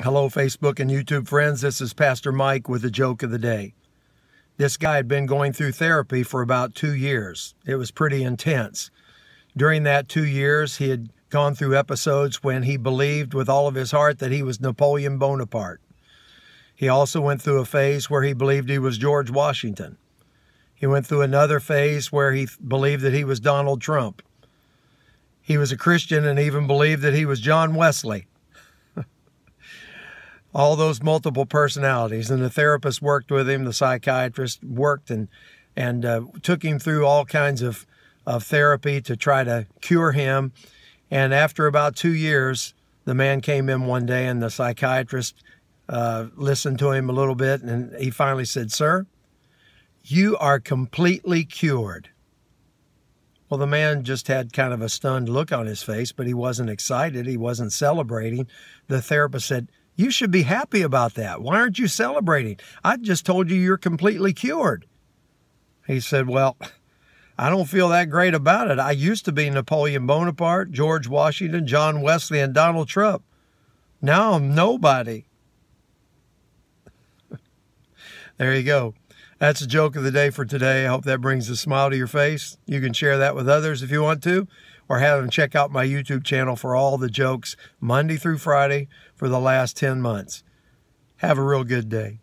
Hello, Facebook and YouTube friends. This is Pastor Mike with the joke of the day. This guy had been going through therapy for about two years. It was pretty intense. During that two years, he had gone through episodes when he believed with all of his heart that he was Napoleon Bonaparte. He also went through a phase where he believed he was George Washington. He went through another phase where he believed that he was Donald Trump. He was a Christian and even believed that he was John Wesley all those multiple personalities. And the therapist worked with him, the psychiatrist worked and and uh, took him through all kinds of, of therapy to try to cure him. And after about two years, the man came in one day and the psychiatrist uh, listened to him a little bit and he finally said, Sir, you are completely cured. Well, the man just had kind of a stunned look on his face, but he wasn't excited. He wasn't celebrating. The therapist said, you should be happy about that. Why aren't you celebrating? I just told you you're completely cured. He said, Well, I don't feel that great about it. I used to be Napoleon Bonaparte, George Washington, John Wesley, and Donald Trump. Now I'm nobody. there you go. That's a joke of the day for today. I hope that brings a smile to your face. You can share that with others if you want to or have them check out my YouTube channel for all the jokes Monday through Friday for the last 10 months. Have a real good day.